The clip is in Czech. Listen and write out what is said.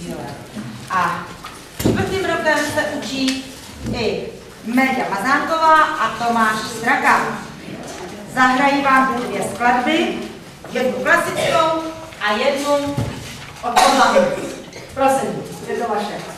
díle. A čtvrtým rokem se učí i Méďa Mazánková a Tomáš Straka. Zahrají vám dvě skladby, jednu klasickou a jednu od podlahy. Prosím, je to vaše.